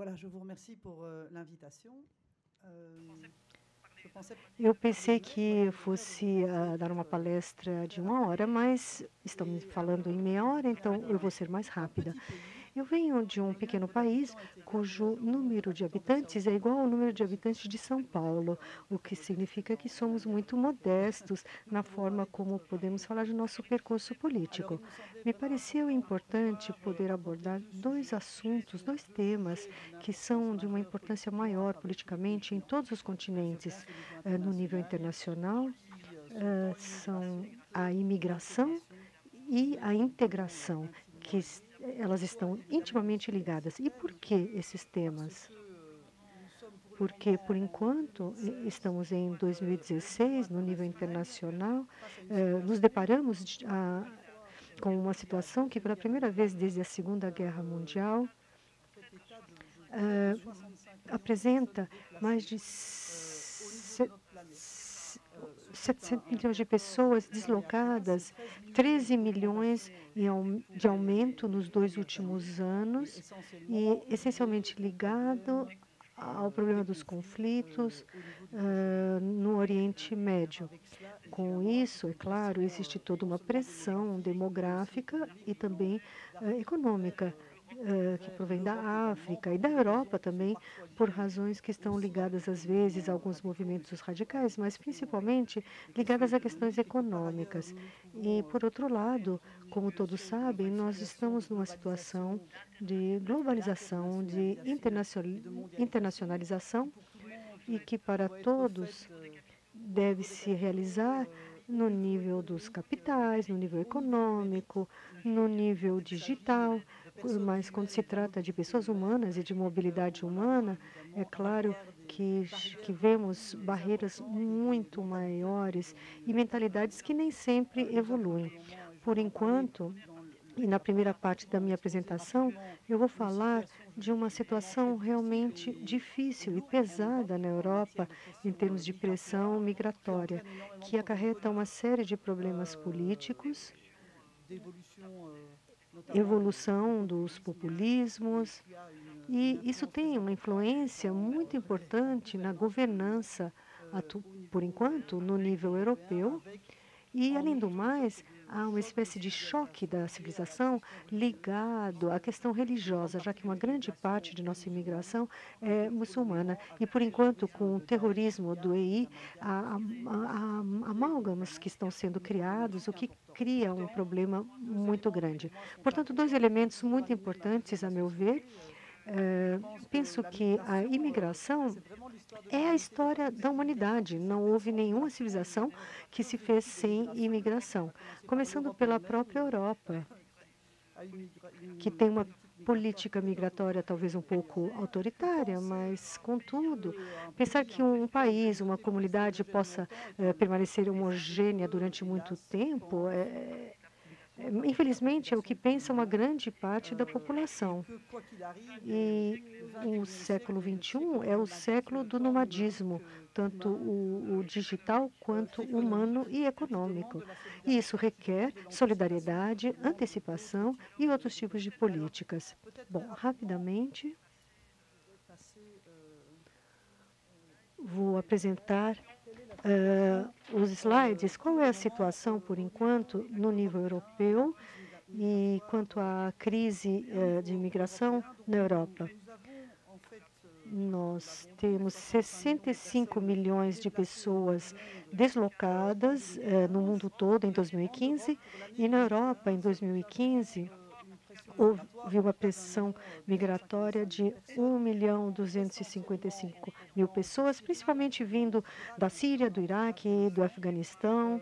Voilà, je vous remercie pour euh, l'invitation. Euh, eu pensei que fosse uh, dar uma palestra de uma hora, mas estamos falando em meia hora, então eu vou ser mais rápida. Eu venho de um pequeno país cujo número de habitantes é igual ao número de habitantes de São Paulo, o que significa que somos muito modestos na forma como podemos falar de nosso percurso político. Me pareceu importante poder abordar dois assuntos, dois temas que são de uma importância maior politicamente em todos os continentes, eh, no nível internacional, eh, são a imigração e a integração, que elas estão intimamente ligadas. E por que esses temas? Porque, por enquanto, estamos em 2016, no nível internacional, eh, nos deparamos de, a, com uma situação que, pela primeira vez desde a Segunda Guerra Mundial, eh, apresenta mais de 700 milhões de pessoas deslocadas, 13 milhões de aumento nos dois últimos anos e essencialmente ligado ao problema dos conflitos uh, no Oriente Médio. Com isso, é claro, existe toda uma pressão demográfica e também uh, econômica que provém da África e da Europa também, por razões que estão ligadas, às vezes, a alguns movimentos radicais, mas principalmente ligadas a questões econômicas. E, por outro lado, como todos sabem, nós estamos numa situação de globalização, de internacionalização, e que para todos deve se realizar no nível dos capitais, no nível econômico, no nível digital, mas quando se trata de pessoas humanas e de mobilidade humana, é claro que, que vemos barreiras muito maiores e mentalidades que nem sempre evoluem. Por enquanto, e na primeira parte da minha apresentação, eu vou falar de uma situação realmente difícil e pesada na Europa em termos de pressão migratória, que acarreta uma série de problemas políticos evolução dos populismos, e isso tem uma influência muito importante na governança, por enquanto, no nível europeu. E, além do mais, há uma espécie de choque da civilização ligado à questão religiosa, já que uma grande parte de nossa imigração é muçulmana. E, por enquanto, com o terrorismo do EI, há, há, há amálgamas que estão sendo criados, o que cria um problema muito grande. Portanto, dois elementos muito importantes, a meu ver, é, penso que a imigração é a história da humanidade. Não houve nenhuma civilização que se fez sem imigração, começando pela própria Europa, que tem uma política migratória talvez um pouco autoritária, mas, contudo, pensar que um país, uma comunidade possa é, permanecer homogênea durante muito tempo é, infelizmente, é o que pensa uma grande parte da população. E o século XXI é o século do nomadismo, tanto o, o digital quanto humano e econômico. E isso requer solidariedade, antecipação e outros tipos de políticas. Bom, rapidamente, vou apresentar uh, os slides, qual é a situação, por enquanto, no nível europeu e quanto à crise uh, de imigração na Europa. Nós temos 65 milhões de pessoas deslocadas uh, no mundo todo em 2015 e na Europa, em 2015, houve uma pressão migratória de 1 milhão 255 mil pessoas, principalmente vindo da Síria, do Iraque do Afeganistão,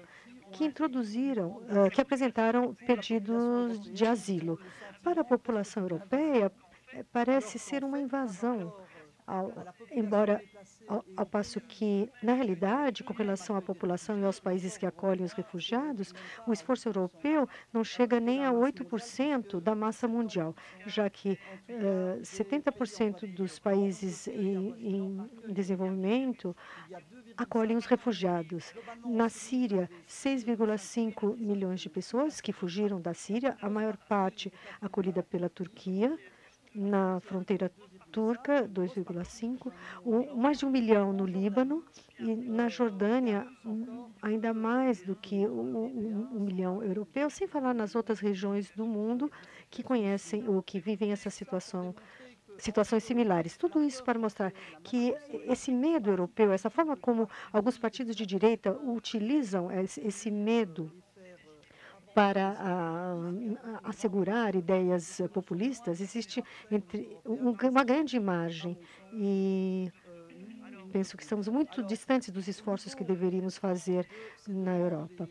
que introduziram, uh, que apresentaram pedidos de asilo. Para a população europeia, eh, parece ser uma invasão ao, embora ao, ao, passo que, na realidade, com relação à população e aos países que acolhem os refugiados, o esforço europeu não chega nem a 8% da massa mundial, já que uh, eh, 70% dos países em, em desenvolvimento acolhem os refugiados. Na Síria, 6,5 milhões de pessoas que fugiram da Síria, a maior parte acolhida pela Turquia, na fronteira turca, 2,5, mais de um milhão no Líbano e na Jordânia ainda mais do que um, milhão europeu, sem falar nas outras regiões do mundo que conhecem ou que vivem essa situação situações similares. Tudo isso para mostrar que esse medo europeu, essa forma como alguns partidos de direita utilizam esse medo para assegurar ideias populistas, existe entre uma grande margem e penso que estamos muito distantes dos esforços que deveríamos fazer na Europa.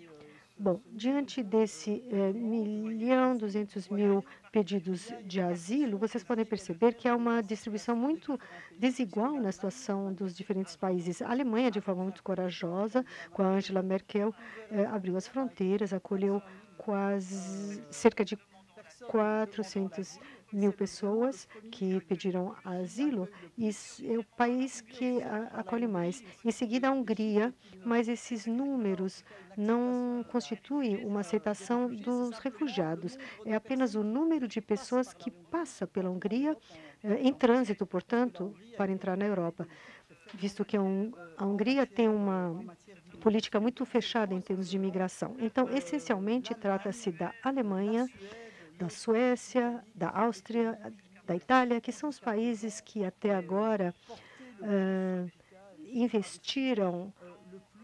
Bom, diante desse é, milhão duzentos mil pedidos de asilo, vocês podem perceber que há uma distribuição muito desigual na situação dos diferentes países. A Alemanha, de forma muito corajosa, com a Angela Merkel, é, abriu as fronteiras, acolheu quase cerca de 400 mil pessoas que pediram asilo e é o país que acolhe mais. Em seguida, a Hungria, mas esses números não constituem uma aceitação dos refugiados. É apenas o número de pessoas que passa pela Hungria, eh, em trânsito, portanto, para entrar na Europa, visto que a Hungria tem uma política muito fechada em termos de imigração. Então, essencialmente, trata-se da Alemanha, da Suécia, da Áustria, da Itália, que são os países que até agora uh, investiram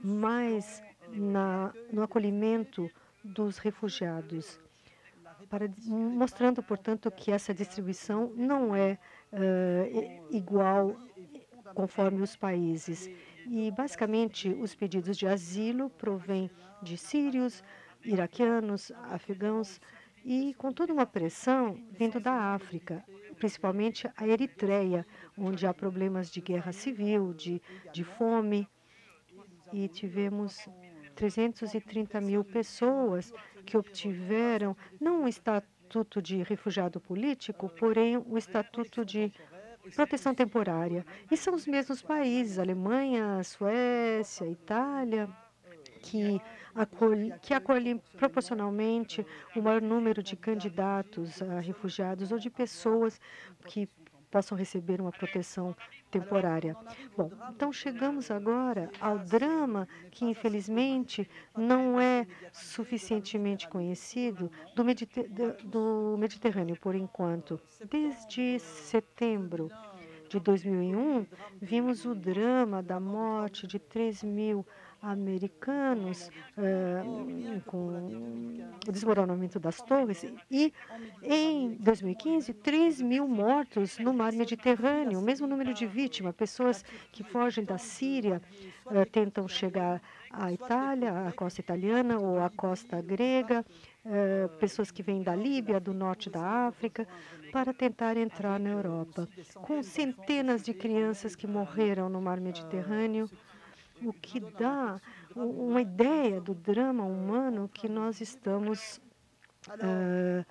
mais na, no acolhimento dos refugiados, para, mostrando, portanto, que essa distribuição não é uh, igual conforme os países. E, basicamente, os pedidos de asilo provêm de sírios, iraquianos, afegãos, e com toda uma pressão vindo da África, principalmente a Eritreia, onde há problemas de guerra civil, de, de fome, e tivemos 330 mil pessoas que obtiveram não um estatuto de refugiado político, porém o um estatuto de proteção temporária. E são os mesmos países, Alemanha, Suécia, Itália, que acolhe, que acolhem proporcionalmente o maior número de candidatos a refugiados ou de pessoas que possam receber uma proteção temporária. Bom, então chegamos agora ao drama que, infelizmente, não é suficientemente conhecido do, Mediter do Mediterrâneo, por enquanto. Desde setembro de 2001, vimos o drama da morte de 3 mil americanos uh, com o desmoronamento das torres e em 2015 3 mil mortos no mar Mediterrâneo, o mesmo número de vítimas, pessoas que fogem da Síria uh, tentam chegar à Itália, à costa italiana ou à costa grega, uh, pessoas que vêm da Líbia, do norte da África, para tentar entrar na Europa, com centenas de crianças que morreram no mar Mediterrâneo o que dá uma ideia do drama humano que nós estamos uh,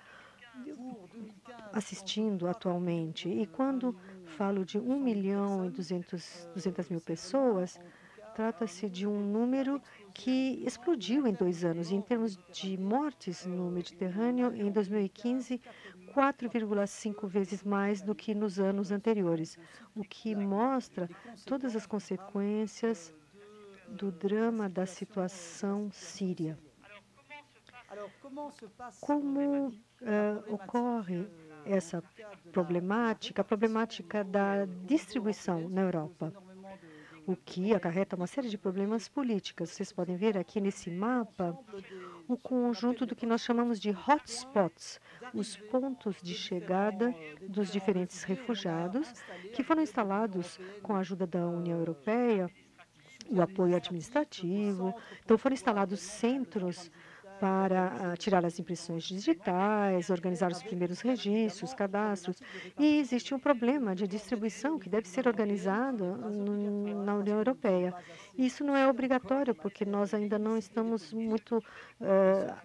assistindo atualmente. E quando falo de 1 milhão e 200, 200 mil pessoas, trata-se de um número que explodiu em dois anos. Em termos de mortes no Mediterrâneo, em 2015, 4,5 vezes mais do que nos anos anteriores, o que mostra todas as consequências do drama da situação síria. Como uh, ocorre essa problemática, a problemática da distribuição na Europa, o que acarreta uma série de problemas políticos. Vocês podem ver aqui nesse mapa o conjunto do que nós chamamos de hotspots, os pontos de chegada dos diferentes refugiados que foram instalados com a ajuda da União Europeia o apoio administrativo. Então, foram instalados centros para uh, tirar as impressões digitais, organizar os primeiros registros, cadastros. E existe um problema de distribuição que deve ser organizado na União Europeia. Isso não é obrigatório, porque nós ainda não estamos muito uh,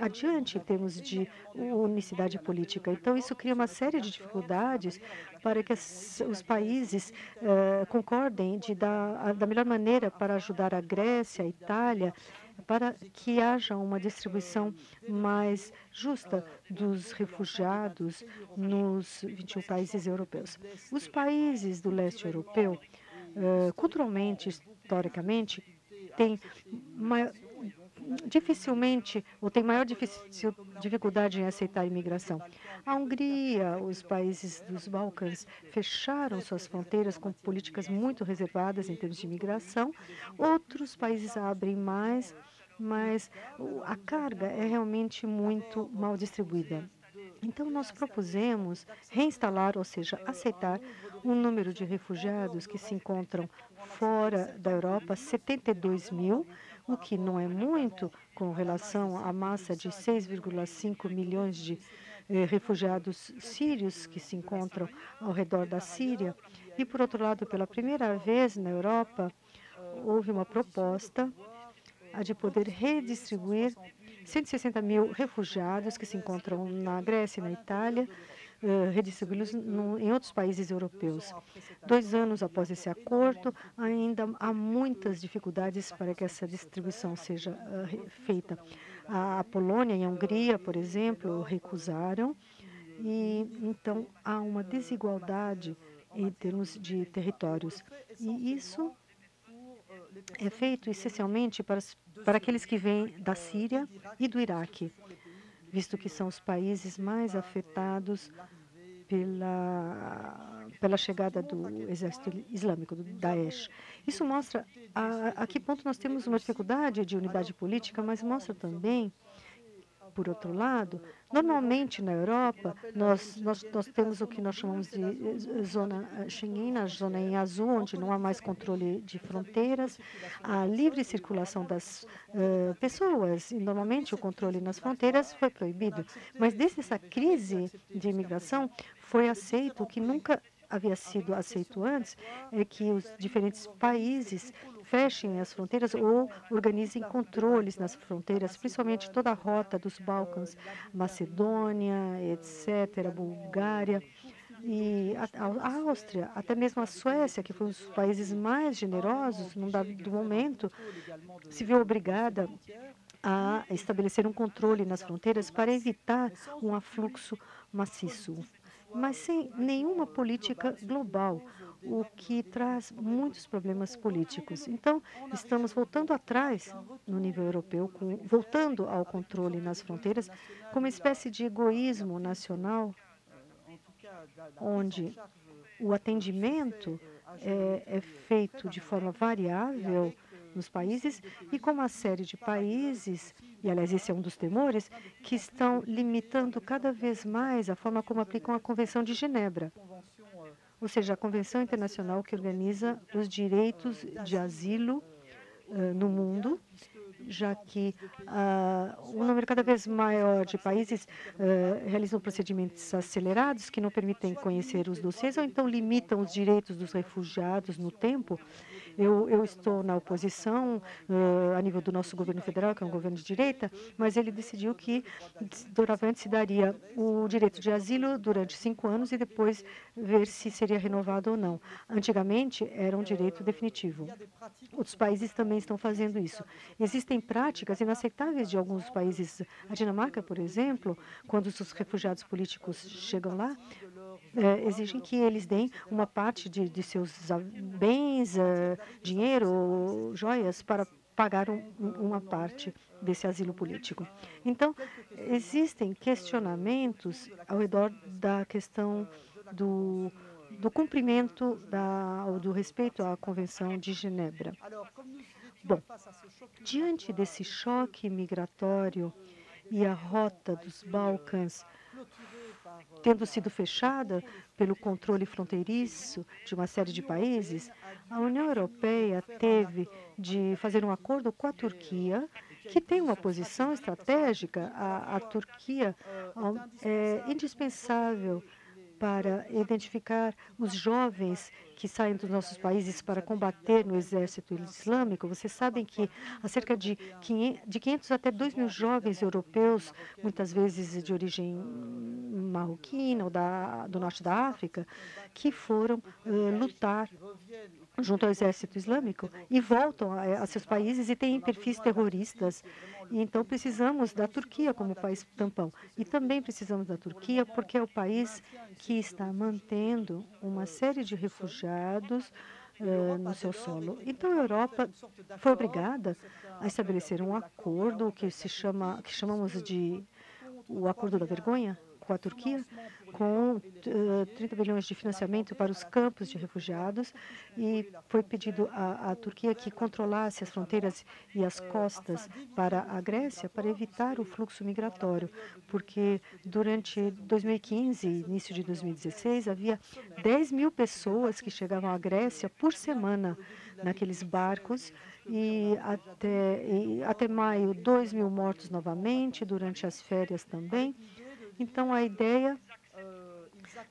adiante em termos de unicidade política. Então, isso cria uma série de dificuldades para que as, os países uh, concordem de dar, da melhor maneira para ajudar a Grécia, a Itália, para que haja uma distribuição mais justa dos refugiados nos 21 países europeus. Os países do leste europeu, culturalmente, historicamente, têm dificilmente ou tem maior dificuldade em aceitar a imigração. A Hungria, os países dos Balcãs fecharam suas fronteiras com políticas muito reservadas em termos de imigração. Outros países abrem mais, mas a carga é realmente muito mal distribuída. Então, nós propusemos reinstalar, ou seja, aceitar um número de refugiados que se encontram fora da Europa, 72 mil, o que não é muito com relação à massa de 6,5 milhões de eh, refugiados sírios que se encontram ao redor da Síria. E, por outro lado, pela primeira vez na Europa, houve uma proposta a de poder redistribuir 160 mil refugiados que se encontram na Grécia e na Itália redistribuí-los em outros países europeus. Dois anos após esse acordo, ainda há muitas dificuldades para que essa distribuição seja uh, feita. A Polônia e a Hungria, por exemplo, recusaram, e então há uma desigualdade em termos de territórios. E isso é feito essencialmente para, para aqueles que vêm da Síria e do Iraque visto que são os países mais afetados pela, pela chegada do exército islâmico, do Daesh. Isso mostra a, a que ponto nós temos uma dificuldade de unidade política, mas mostra também por outro lado, normalmente na Europa, nós, nós, nós temos o que nós chamamos de zona Schengen, a zona em azul, onde não há mais controle de fronteiras, a livre circulação das uh, pessoas, e normalmente o controle nas fronteiras foi proibido. Mas desde essa crise de imigração, foi aceito o que nunca havia sido aceito antes, é que os diferentes países fechem as fronteiras ou organizem controles nas fronteiras, principalmente toda a rota dos Balcãs, Macedônia, etc., Bulgária. E a, Áustria, até mesmo a Suécia, que foi um dos países mais generosos, num dado momento, se viu obrigada a estabelecer um controle nas fronteiras para evitar um afluxo maciço, mas sem nenhuma política global o que traz muitos problemas políticos. Então, estamos voltando atrás no nível europeu, com, voltando ao controle nas fronteiras, com uma espécie de egoísmo nacional, onde o atendimento é, é feito de forma variável nos países e com uma série de países, e aliás esse é um dos temores, que estão limitando cada vez mais a forma como aplicam a Convenção de Genebra ou seja, a Convenção Internacional que organiza os direitos de asilo uh, no mundo, já que uh, um número cada vez maior de países uh, realizam procedimentos acelerados que não permitem conhecer os dossiês ou então limitam os direitos dos refugiados no tempo eu, eu estou na oposição uh, a nível do nosso governo federal, que é um governo de direita, mas ele decidiu que doravante se daria o direito de asilo durante cinco anos e depois ver se seria renovado ou não. Antigamente era um direito definitivo. Outros países também estão fazendo isso. Existem práticas inaceitáveis de alguns países. A Dinamarca, por exemplo, quando os refugiados políticos chegam lá, é, exigem que eles deem uma parte de, de seus bens, uh, dinheiro, joias, para pagar um, uma parte desse asilo político. Então, existem questionamentos ao redor da questão do, do cumprimento da, ou do respeito à Convenção de Genebra. Bom, diante desse choque migratório e a rota dos Balcãs tendo sido fechada pelo controle fronteiriço de uma série de países, a União Europeia teve de fazer um acordo com a Turquia, que tem uma posição estratégica. A, a Turquia é indispensável para identificar os jovens que saem dos nossos países para combater no exército islâmico. Vocês sabem que há cerca de 500 até 2 mil jovens europeus, muitas vezes de origem marroquina ou da, do norte da África, que foram uh, lutar junto ao exército islâmico e voltam a, a, seus países e têm perfis terroristas. E então precisamos da Turquia como país tampão. E também precisamos da Turquia porque é o país que está mantendo uma série de refugiados uh, no seu solo. Então a Europa foi obrigada a estabelecer um acordo que se chama, que chamamos de o acordo da vergonha com a Turquia, com uh, eh, 30 bilhões de financiamento para os campos de refugiados e foi pedido à, à, Turquia que controlasse as fronteiras e as costas para a Grécia para evitar o fluxo migratório, porque durante 2015 e início de 2016 havia 10 mil pessoas que chegavam à Grécia por semana naqueles barcos e até, e até maio 2 mil mortos novamente, durante as férias também. Então, a ideia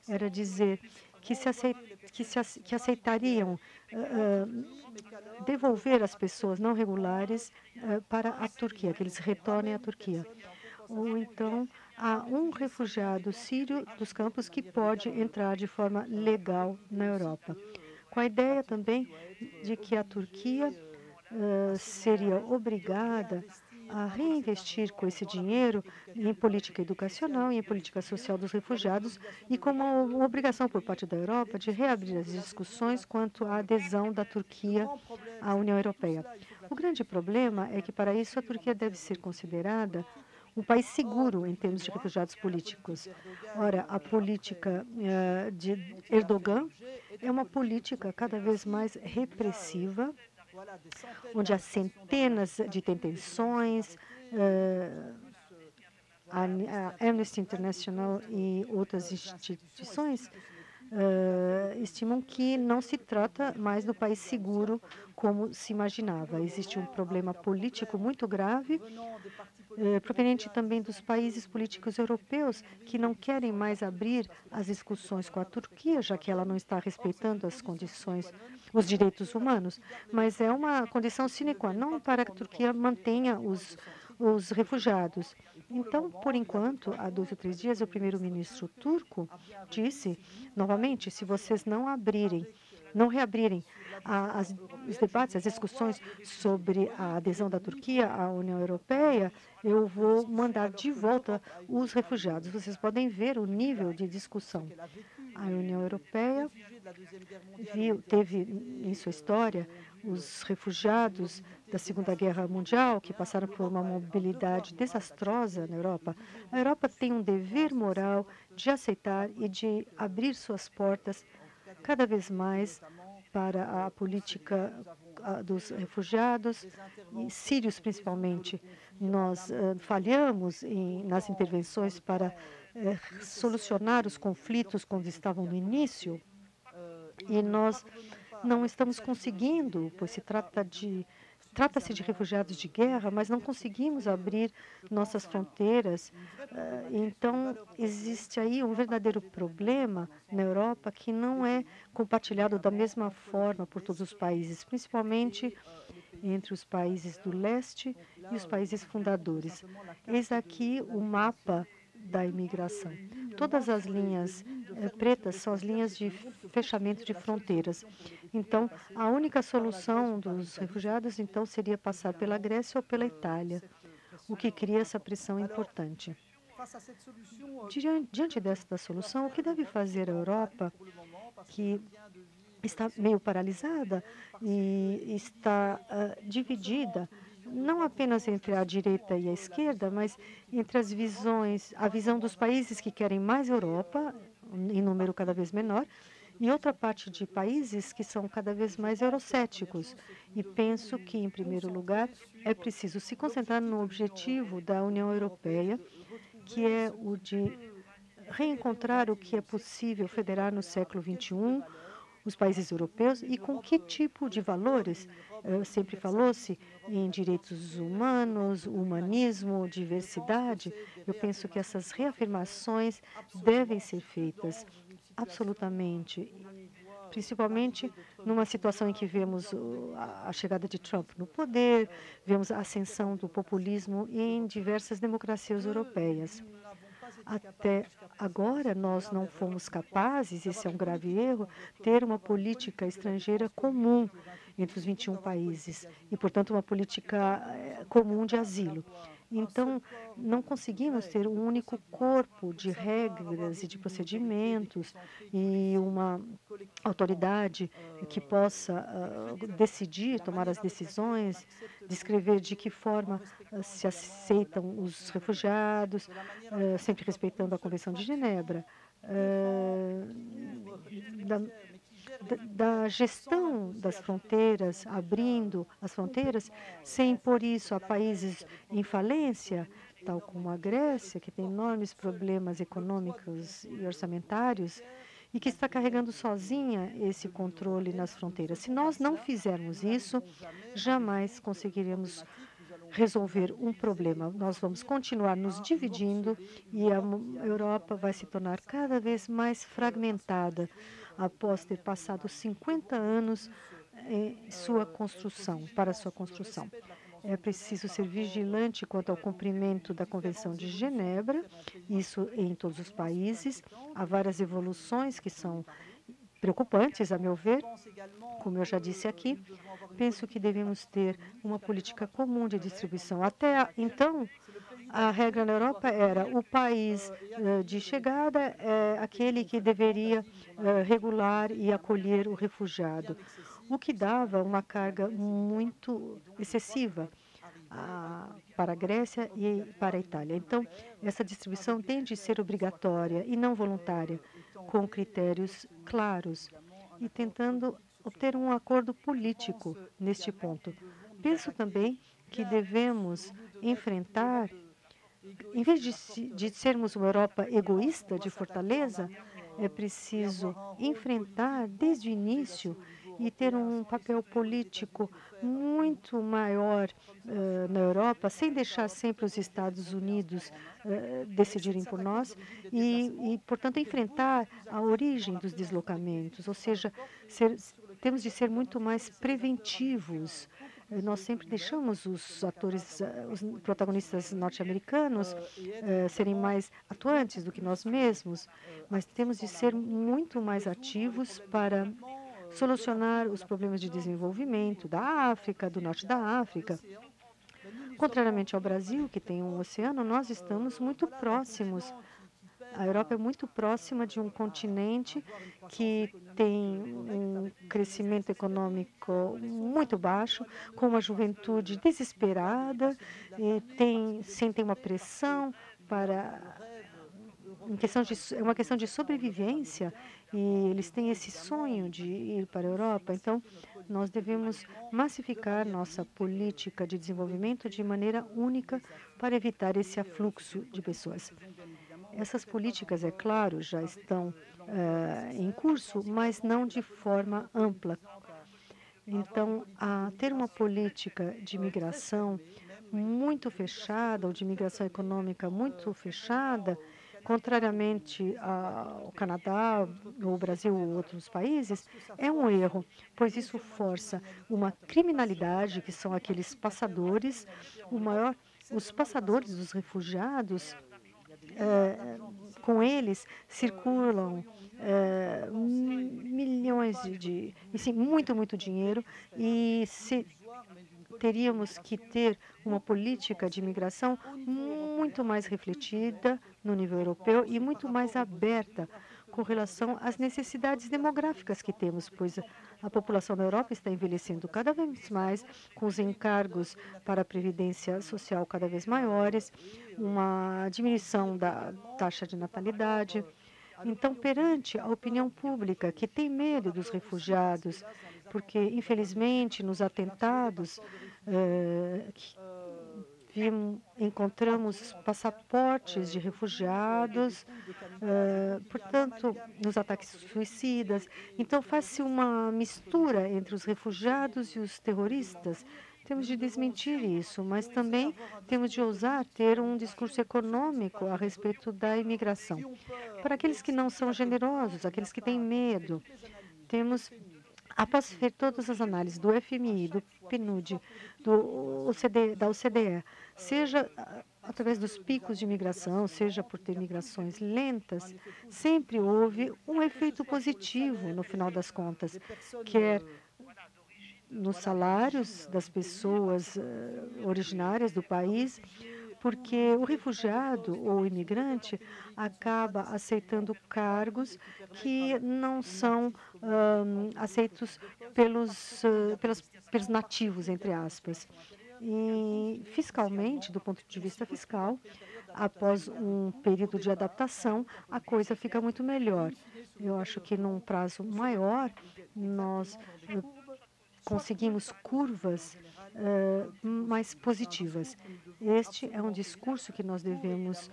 era dizer que, se aceit, que, se, que aceitariam uh, devolver as pessoas não regulares uh, para a Turquia, que eles retornem à Turquia. Ou então, há um refugiado sírio dos campos que pode entrar de forma legal na Europa. Com a ideia também de que a Turquia seria obrigada a reinvestir com esse dinheiro em política educacional e em política social dos refugiados e como uma obrigação por parte da Europa de reabrir as discussões quanto à adesão da Turquia à União Europeia. O grande problema é que, para isso, a Turquia deve ser considerada um país seguro em termos de refugiados políticos. Ora, a política uh, de Erdogan é uma política cada vez mais repressiva onde há centenas de detenções, uh, a Amnesty International e outras instituições uh, estimam que não se trata mais do país seguro como se imaginava. Existe um problema político muito grave, proveniente também dos países políticos europeus que não querem mais abrir as discussões com a Turquia, já que ela não está respeitando as condições os direitos humanos, mas é uma condição sine qua non para que a Turquia mantenha os, os refugiados. Então, por enquanto, há dois ou três dias, o primeiro-ministro turco disse, novamente, se vocês não abrirem, não reabrirem as, os debates, as discussões sobre a adesão da Turquia à União Europeia, eu vou mandar de volta os refugiados. Vocês podem ver o nível de discussão. A União Europeia teve em sua história os refugiados da Segunda Guerra Mundial, que passaram por uma mobilidade desastrosa na Europa. A Europa tem um dever moral de aceitar e de abrir suas portas cada vez mais para a política dos refugiados, sírios principalmente. Nós uh, falhamos nas intervenções para solucionar os conflitos quando estavam no início, e nós não estamos conseguindo, pois se trata de trata-se de refugiados de guerra, mas não conseguimos abrir nossas fronteiras. Ah, então, existe aí um verdadeiro problema na Europa que não é compartilhado da mesma forma por todos os países, principalmente entre os países do leste e os países fundadores. Eis aqui o mapa da imigração. Todas as linhas eh, pretas são as linhas de fechamento de fronteiras. Então, a única solução dos refugiados, então, seria passar pela Grécia ou pela Itália, o que cria essa pressão importante. Diante desta solução, o que deve fazer a Europa, que está meio paralisada e está uh, dividida não apenas entre a direita e a esquerda, mas entre as visões, a visão dos países que querem mais Europa, em número cada vez menor, e outra parte de países que são cada vez mais eurocéticos. E penso que, em primeiro lugar, é preciso se concentrar no objetivo da União Europeia, que é o de reencontrar o que é possível federar no século XXI, os países europeus e com que tipo de valores uh, sempre falou-se em direitos humanos, humanismo, diversidade. Eu penso que essas reafirmações devem ser feitas absolutamente, principalmente numa situação em que vemos a chegada de Trump no poder, vemos a ascensão do populismo em diversas democracias europeias. Até agora, nós não fomos capazes, esse é um grave erro, ter uma política estrangeira comum entre os 21 países e, portanto, uma política eh, comum de asilo. Então, não conseguimos ter um único corpo de regras e de procedimentos e uma autoridade que possa uh, decidir, tomar as decisões, descrever de que forma uh, se aceitam os refugiados, uh, sempre respeitando a Convenção de Genebra. Da, da gestão das fronteiras, abrindo as fronteiras, sem impor isso a países em falência, tal como a Grécia, que tem enormes problemas econômicos e orçamentários, e que está carregando sozinha esse controle nas fronteiras. Se nós não fizermos isso, jamais conseguiremos resolver um problema. Nós vamos continuar nos dividindo e a Europa vai se tornar cada vez mais fragmentada após ter passado 50 anos em sua construção, para sua construção. É preciso ser vigilante quanto ao cumprimento da Convenção de Genebra, isso em todos os países. Há várias evoluções que são preocupantes, a meu ver. Como eu já disse aqui, penso que devemos ter uma política comum de distribuição. Até então, a regra na Europa era o país uh, de chegada é aquele que deveria uh, regular e acolher o refugiado, o que dava uma carga muito excessiva a, para a Grécia e para a Itália. Então, essa distribuição tem de ser obrigatória e não voluntária, com critérios claros e tentando obter um acordo político neste ponto. Penso também que devemos enfrentar em vez de, de sermos uma Europa egoísta, de fortaleza, é preciso enfrentar desde o início e ter um papel político muito maior uh, na Europa, sem deixar sempre os Estados Unidos uh, decidirem por nós e, e, portanto, enfrentar a origem dos deslocamentos, ou seja, ser, temos de ser muito mais preventivos nós sempre deixamos os atores, eh, os protagonistas norte-americanos uh, serem mais atuantes do que nós mesmos, mas temos de ser muito mais ativos para solucionar os problemas de desenvolvimento da África, do norte da África. Contrariamente ao Brasil, que tem um oceano, nós estamos muito próximos a Europa é muito próxima de um continente que tem um crescimento econômico muito baixo, com uma juventude desesperada, e tem, sentem uma pressão para em questão de, é uma questão de sobrevivência e eles têm esse sonho de ir para a Europa. Então, nós devemos massificar nossa política de desenvolvimento de maneira única para evitar esse afluxo de pessoas. Essas políticas, é claro, já estão uh, em curso, mas não de forma ampla. Então, a ter uma política de migração muito fechada, ou de migração econômica muito fechada, contrariamente ao Canadá, o Brasil ou outros países, é um erro, pois isso força uma criminalidade, que são aqueles passadores, maior, os passadores, os refugiados, é, com eles circulam é, milhões de, de sim, muito, muito dinheiro. E se teríamos que ter uma política de imigração muito mais refletida no nível europeu e muito mais aberta com relação às necessidades demográficas que temos, pois a população da Europa está envelhecendo cada vez mais, com os encargos para a previdência social cada vez maiores, uma diminuição da taxa de natalidade. Então, perante a opinião pública que tem medo dos refugiados, porque, infelizmente, nos atentados eh, encontramos passaportes de refugiados, uh, portanto, nos ataques suicidas. Então, faz-se uma mistura entre os refugiados e os terroristas. Temos de desmentir isso, mas também temos de ousar ter um discurso econômico a respeito da imigração. Para aqueles que não são generosos, aqueles que têm medo, temos Após ver todas as análises do FMI, do PNUD, do OCDE, da OCDE, seja através dos picos de migração, seja por ter migrações lentas, sempre houve um efeito positivo no final das contas, quer nos salários das pessoas uh, originárias do país, porque o refugiado ou o imigrante acaba aceitando cargos que não são um, aceitos pelos, uh, pelos, pelos nativos, entre aspas. E fiscalmente, do ponto de vista fiscal, após um período de adaptação, a coisa fica muito melhor. Eu acho que num prazo maior, nós conseguimos curvas mais positivas. Este é um discurso que nós devemos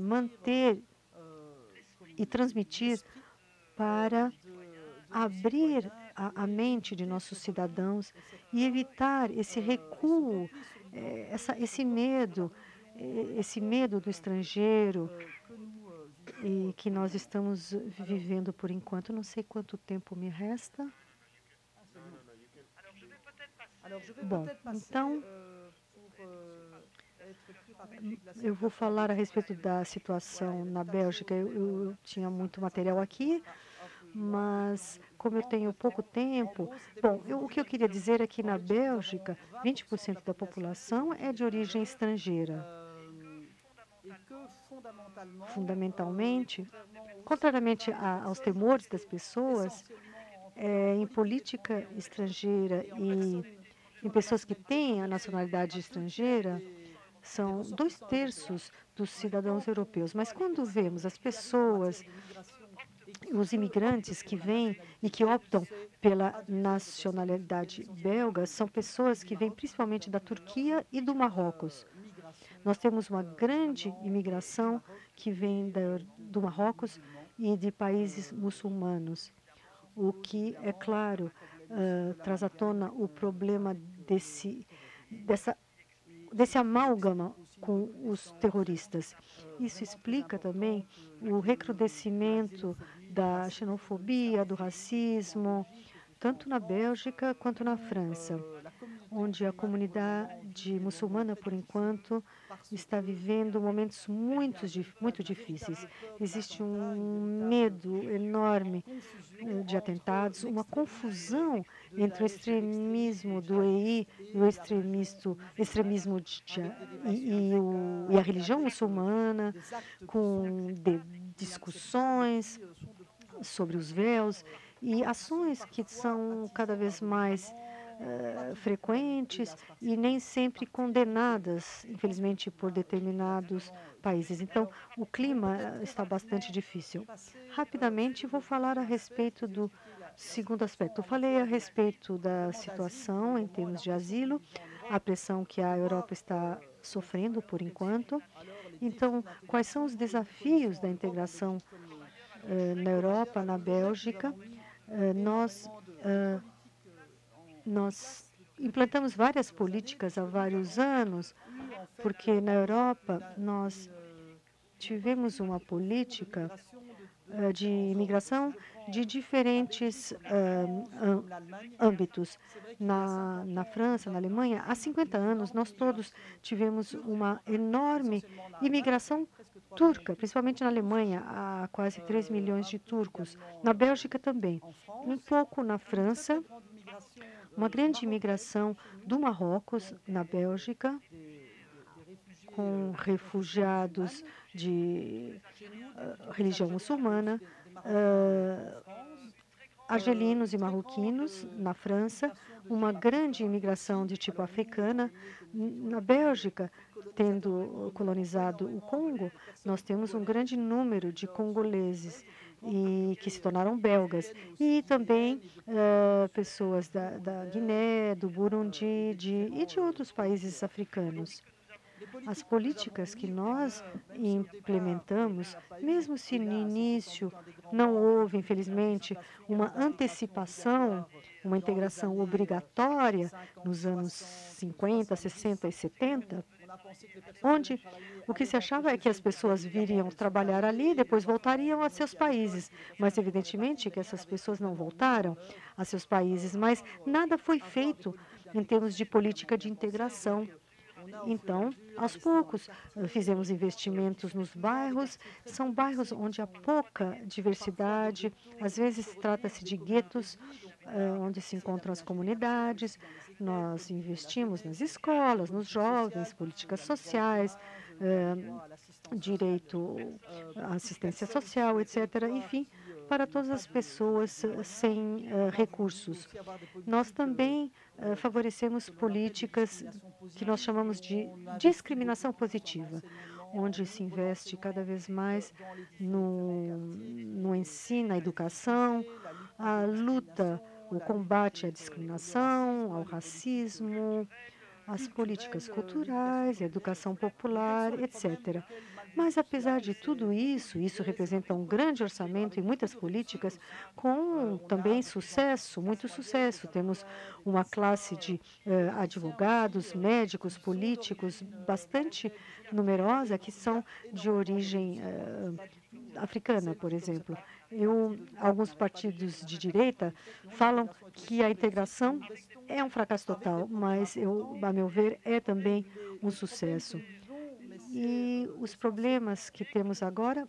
manter e transmitir para abrir a, a, mente de nossos cidadãos e evitar esse recuo, eh, essa, esse medo, eh, esse medo do estrangeiro e que nós estamos vivendo por enquanto. Não sei quanto tempo me resta. Bom, então, eu vou falar a respeito da situação na Bélgica. Eu, eu, tinha muito material aqui, mas como eu tenho pouco tempo, bom, eu, o que eu queria dizer é que na Bélgica, 20% da população é de origem estrangeira. Fundamentalmente, contrariamente a, aos temores das pessoas, é, em política estrangeira e em pessoas que têm a nacionalidade estrangeira, são dois terços dos cidadãos europeus. Mas quando vemos as pessoas, os imigrantes que vêm e que optam pela nacionalidade belga, são pessoas que vêm principalmente da Turquia e do Marrocos. Nós temos uma grande imigração que vem do Marrocos e de países muçulmanos, o que, é claro, uh, traz à tona o problema desse, dessa, desse amálgama com os terroristas. Isso explica também o recrudescimento da xenofobia, do racismo, tanto na Bélgica quanto na França, onde a comunidade muçulmana, por enquanto, está vivendo momentos muito, muito difíceis. Existe um medo enorme eh, de atentados, uma confusão entre o extremismo do EI e o extremismo, extremismo de, e, e, o, e, a religião muçulmana, com de, discussões sobre os véus e ações que são cada vez mais uh, frequentes e nem sempre condenadas, infelizmente, por determinados países. Então, o clima está bastante difícil. Rapidamente, vou falar a respeito do segundo aspecto. Eu falei a respeito da situação em termos de asilo, a pressão que a Europa está sofrendo por enquanto. Então, quais são os desafios da integração uh, na Europa, na Bélgica? Uh, nós, uh, nós implantamos várias políticas há vários anos, porque na Europa nós tivemos uma política de imigração de diferentes uh, âmbitos. Na, na França, na Alemanha, há 50 anos, nós todos tivemos uma enorme imigração turca, principalmente na Alemanha, há quase 3 milhões de turcos. Na Bélgica também. Um pouco na França, uma grande imigração do Marrocos na Bélgica, com refugiados de uh, religião muçulmana, argelinos e marroquinos na França, uma grande imigração de tipo africana. Na Bélgica, tendo colonizado o Congo, nós temos um grande número de congoleses e que se tornaram belgas e também uh, pessoas da, da, Guiné, do Burundi de, e de outros países africanos. As políticas que nós implementamos, mesmo se no início não houve, infelizmente, uma antecipação, uma integração obrigatória nos anos 50, 60 e 70, onde o que se achava é que as pessoas viriam trabalhar ali e depois voltariam a seus países. Mas, evidentemente, que essas pessoas não voltaram a seus países, mas nada foi feito em termos de política de integração. Então, aos poucos, fizemos investimentos nos bairros. São bairros onde há pouca diversidade, às vezes trata-se de guetos, eh, onde se encontram as comunidades. Nós investimos nas escolas, nos jovens, políticas sociais, eh, direito à assistência social, etc. Enfim, para todas as pessoas eh, sem uh, recursos. Nós também favorecemos políticas que nós chamamos de discriminação positiva, onde se investe cada vez mais no, no ensino, na educação, a luta, o combate à discriminação, ao racismo, as políticas culturais, a educação popular, etc. Mas, apesar de tudo isso, isso representa um grande orçamento e muitas políticas com também sucesso, muito sucesso. Temos uma classe de eh, advogados, médicos, políticos bastante numerosa que são de origem eh, africana, por exemplo. Alguns partidos de direita falam que a integração é um fracasso total, mas, eu, a meu ver, é também um sucesso. E os problemas que temos agora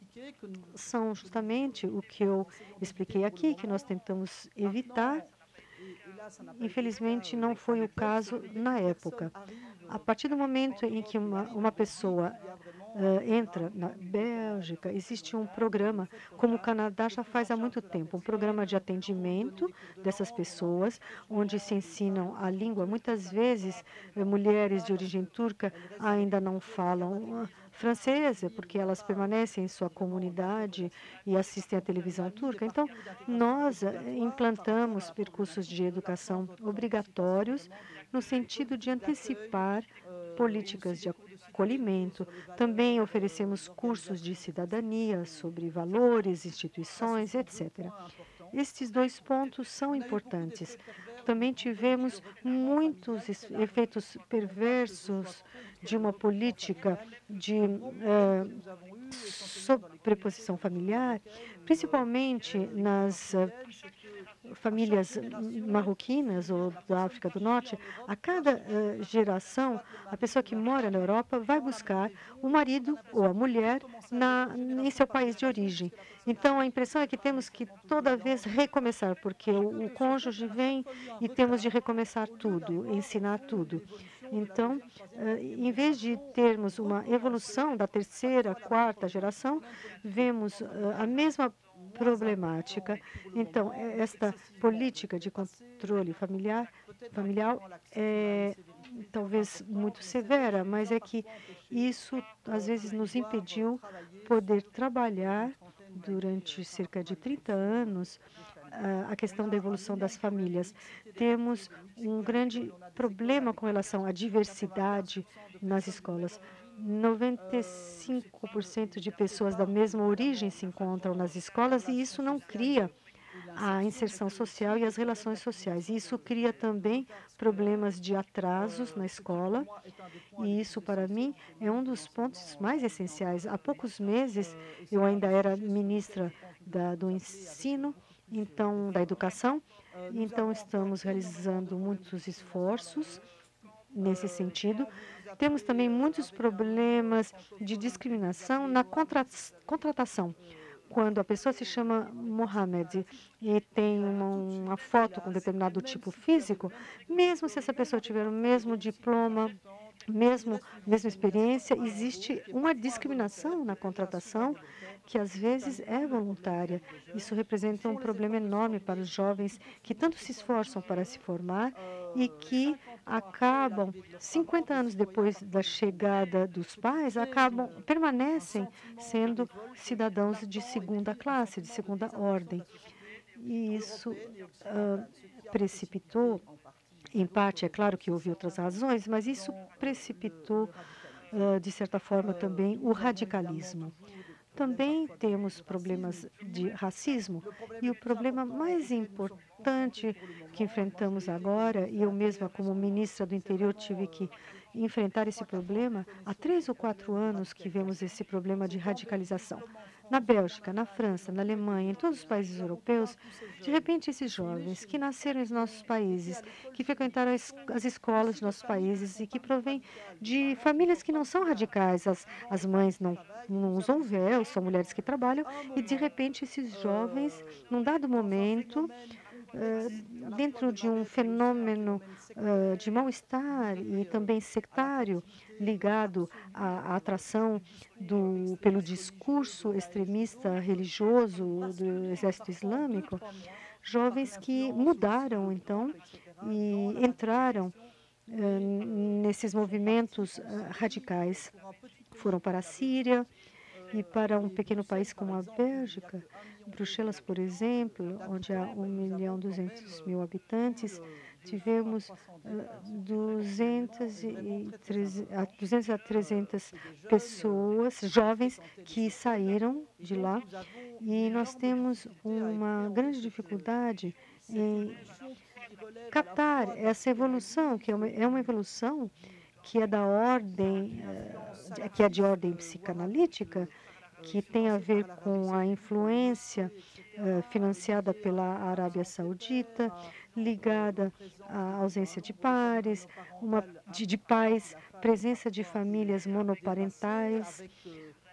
são justamente o que eu expliquei aqui, que nós tentamos evitar. Infelizmente, não foi o caso na época. A partir do momento em que uma, uma pessoa entra na Bélgica, existe um programa, como o Canadá já faz há muito tempo, um programa de atendimento dessas pessoas, onde se ensinam a língua. Muitas vezes, uh, mulheres de origem turca ainda não falam uh, francesa, porque elas permanecem em sua comunidade e assistem à televisão turca. Então, nós implantamos percursos de educação obrigatórios no sentido de antecipar políticas de acolhimento. Também oferecemos cursos de cidadania sobre valores, instituições, etc. Estes dois pontos são importantes. Também tivemos muitos efeitos perversos de uma política de uh, sobreposição familiar, principalmente nas uh, famílias marroquinas ou da África do Norte, a cada uh, geração, a pessoa que mora na Europa vai buscar o marido ou a mulher na, em seu país de origem. Então, a impressão é que temos que toda vez recomeçar, porque o, o cônjuge vem e temos de recomeçar tudo, ensinar tudo. Então, uh, em vez de termos uma evolução da terceira, quarta geração, vemos uh, a mesma problemática. Então, é, esta política de controle familiar, familiar é talvez muito severa, mas é que isso às vezes nos impediu poder trabalhar durante cerca de 30 anos a questão da evolução das famílias. Temos um grande problema com relação à diversidade nas escolas. 95% de pessoas da mesma origem se encontram nas escolas e isso não cria a inserção social e as relações sociais. Isso cria também problemas de atrasos na escola, e isso, para mim, é um dos pontos mais essenciais. Há poucos meses, eu ainda era ministra da, do ensino, então, da educação, então estamos realizando muitos esforços nesse sentido. Temos também muitos problemas de discriminação na contratação. Quando a pessoa se chama Mohamed e tem uma, uma foto com determinado tipo físico, mesmo se essa pessoa tiver o mesmo diploma, mesmo mesma experiência, existe uma discriminação na contratação que às vezes é voluntária. Isso representa um problema enorme para os jovens que tanto se esforçam para se formar e que acabam, 50 anos depois da chegada dos pais, acabam, permanecem sendo cidadãos de segunda classe, de segunda ordem. E isso uh, precipitou, em parte, é claro que houve outras razões, mas isso precipitou, uh, de certa forma, também o radicalismo. Também temos problemas de racismo e o problema mais importante que enfrentamos agora, e eu mesma como ministra do Interior tive que enfrentar esse problema. Há três ou quatro anos que vemos esse problema de radicalização. Na Bélgica, na França, na Alemanha, em todos os países europeus, de repente esses jovens que nasceram em nossos países, que frequentaram as, as escolas de nossos países e que provêm de famílias que não são radicais, as, as mães não, não usam véu, são mulheres que trabalham, e de repente esses jovens, num dado momento, dentro de um fenômeno uh, de mal-estar e também sectário, ligado à, atração do, pelo discurso extremista religioso do exército islâmico, jovens que mudaram, então, e entraram uh, nesses movimentos radicais. Foram para a Síria e para um pequeno país como a Bélgica, Bruxelas, por exemplo, onde há 1 milhão e 200 mil habitantes, tivemos uh, 200, e 300, 200 a 300 pessoas, jovens, que saíram de lá. E nós temos uma grande dificuldade em captar essa evolução, que é uma, é uma evolução que é da ordem, uh, que é de ordem psicanalítica, que tem a ver com a influência uh, financiada pela Arábia Saudita, ligada à ausência de pares, uma, de, de pais, presença de famílias monoparentais,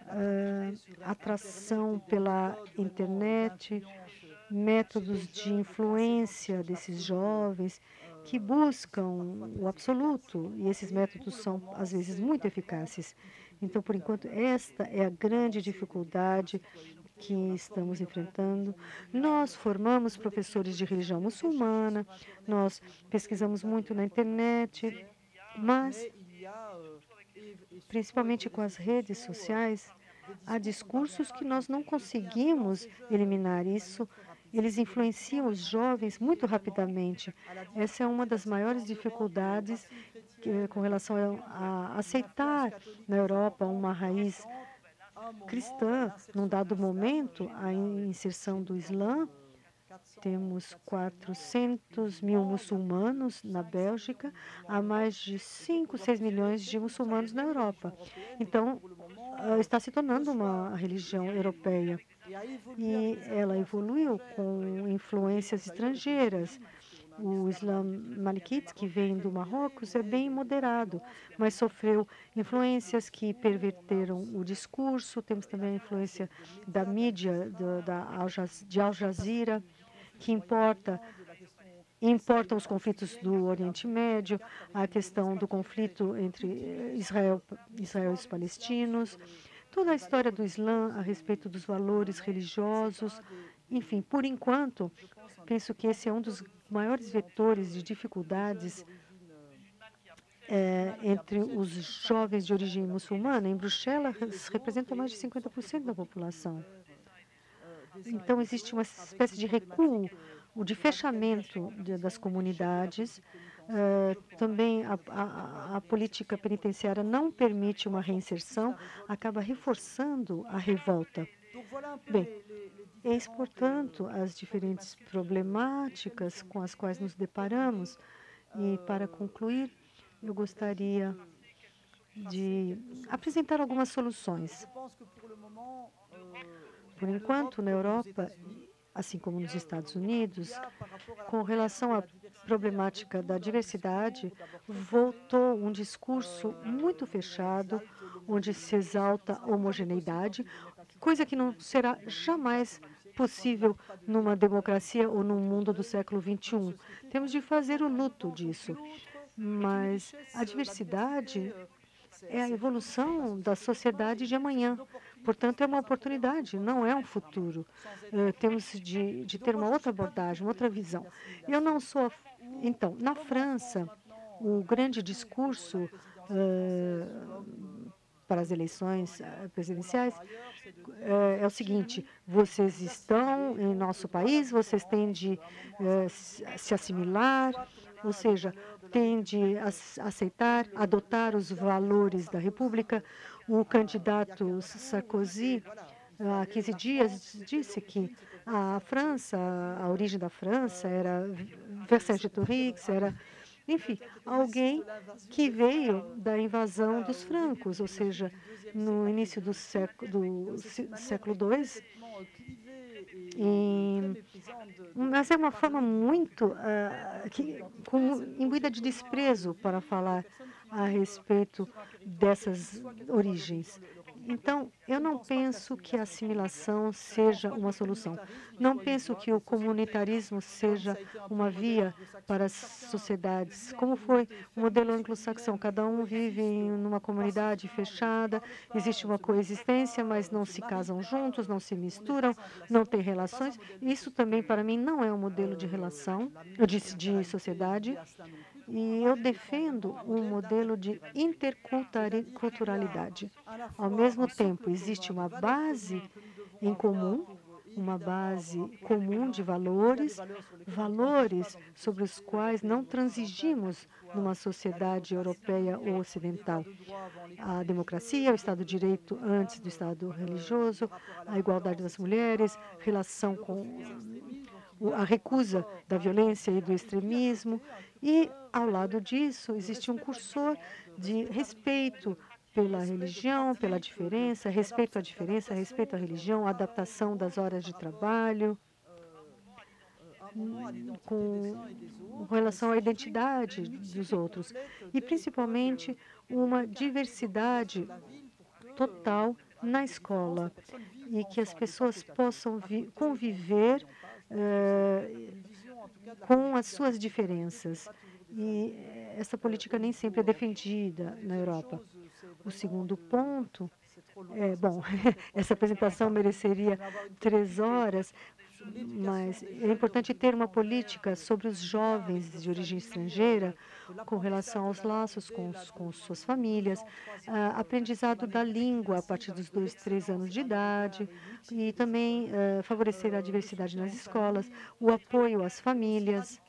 uh, atração pela internet, métodos de influência desses jovens que buscam o absoluto, e esses métodos são, às vezes, muito eficazes. Então, por enquanto, esta é a grande dificuldade que estamos enfrentando. Nós formamos professores de religião muçulmana, nós pesquisamos muito na internet, mas, principalmente com as redes sociais, há discursos que nós não conseguimos eliminar. Isso eles influenciam os jovens muito rapidamente. Essa é uma das maiores dificuldades com relação a, aceitar na Europa uma raiz cristã. Num dado momento, a inserção do Islã, temos 400 mil muçulmanos na Bélgica, há mais de 5, 6 milhões de muçulmanos na Europa. Então, ah, está se tornando uma religião europeia e ela evoluiu com influências estrangeiras. O Islã Malikite, que vem do Marrocos, é bem moderado, mas sofreu influências que perverteram o discurso. Temos também a influência da mídia da de Al Jazeera, que importa importam os conflitos do Oriente Médio, a questão do conflito entre Israel, Israel e os palestinos, toda a história do Islã a respeito dos valores religiosos. Enfim, por enquanto, penso que esse é um dos maiores vetores de dificuldades é, entre os jovens de origem muçulmana. Em Bruxelas, representam mais de 50% da população. Então, existe uma espécie de recuo, de fechamento das comunidades, Uh, também a, a, a, política penitenciária não permite uma reinserção, acaba reforçando a revolta. Bem, eis, portanto, as diferentes problemáticas com as quais nos deparamos. E, para concluir, eu gostaria de apresentar algumas soluções. Por enquanto, na Europa, assim como nos Estados Unidos, com relação à problemática da diversidade, voltou um discurso muito fechado, onde se exalta a homogeneidade, coisa que não será jamais possível numa democracia ou num mundo do século XXI. Temos de fazer o luto disso. Mas a diversidade é a evolução da sociedade de amanhã. Portanto, é uma oportunidade, não é um futuro. Uh, temos de, de, ter uma outra abordagem, uma outra visão. Eu não sou. Então, na França, o grande discurso uh, para as eleições uh, presidenciais é o seguinte: vocês estão em nosso país, vocês têm de se assimilar, ou seja, têm de aceitar, adotar os valores da República, o candidato Sarkozy, há 15 dias, disse que a França, a origem da França era Versailles-Torix, era enfim, alguém que veio da invasão dos francos, ou seja, no início do século, do século II, e, mas é uma forma muito uh, que, com, imbuída de desprezo para falar a respeito dessas origens. Então, eu não penso que a assimilação seja uma solução. Não penso que o comunitarismo seja uma via para as sociedades. Como foi o modelo anglo-saxão? Cada um vive em uma comunidade fechada, existe uma coexistência, mas não se casam juntos, não se misturam, não têm relações. Isso também, para mim, não é um modelo de relação, de, de sociedade. E eu defendo um modelo de interculturalidade. Ao mesmo tempo, existe uma base em comum, uma base comum de valores, valores sobre os quais não transigimos numa sociedade europeia ou ocidental. A democracia, o Estado de Direito antes do Estado religioso, a igualdade das mulheres, relação com a recusa da violência e do extremismo. E, ao lado disso, existe um cursor de respeito pela religião, pela diferença, respeito à diferença, respeito à religião, adaptação das horas de trabalho, com relação à identidade dos outros. E, principalmente, uma diversidade total na escola. E que as pessoas possam conviver com as suas diferenças. E essa política nem sempre é defendida na Europa. O segundo ponto é, bom, essa apresentação mereceria três horas, mas é importante ter uma política sobre os jovens de origem estrangeira com relação aos laços com, com suas famílias, uh, aprendizado da língua a partir dos dois, três anos de idade e também uh, favorecer a diversidade nas escolas, o apoio às famílias,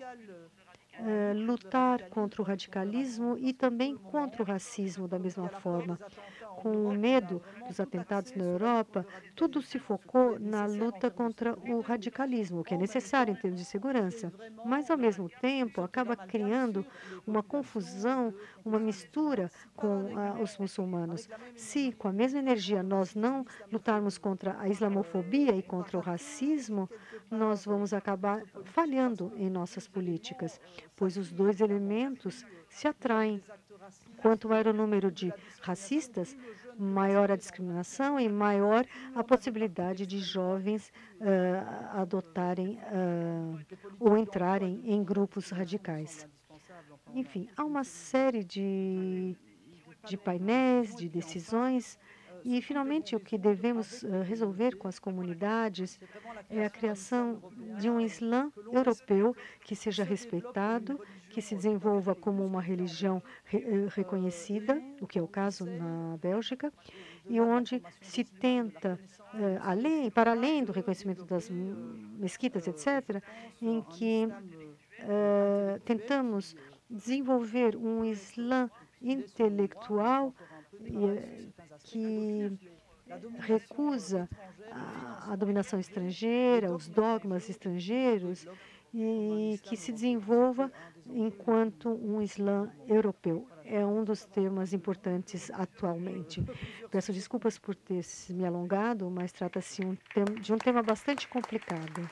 uh, lutar contra o radicalismo e também contra o racismo da mesma forma com o medo dos atentados na Europa, tudo se focou na luta contra o radicalismo, que é necessário em termos de segurança, mas, ao mesmo tempo, acaba criando uma confusão, uma mistura com ah, os muçulmanos. Se, com a mesma energia, nós não lutarmos contra a islamofobia e contra o racismo, nós vamos acabar falhando em nossas políticas, pois os dois elementos se atraem. Quanto maior o número de racistas, maior a discriminação e maior a possibilidade de jovens uh, adotarem uh, ou entrarem em grupos radicais. Enfim, há uma série de, de painéis, de decisões e, finalmente, o que devemos uh, resolver com as comunidades é a criação de um Islã europeu que seja respeitado, que se desenvolva como uma religião re uh, reconhecida, o que é o caso na Bélgica, e onde se tenta, uh, além, para além do reconhecimento das mesquitas, etc., em que tentamos desenvolver um Islã intelectual que recusa a dominação estrangeira, os dogmas estrangeiros, e que se desenvolva enquanto um Islã europeu. É um dos temas importantes atualmente. Peço desculpas por ter me alongado, mas trata-se de um tema bastante complicado.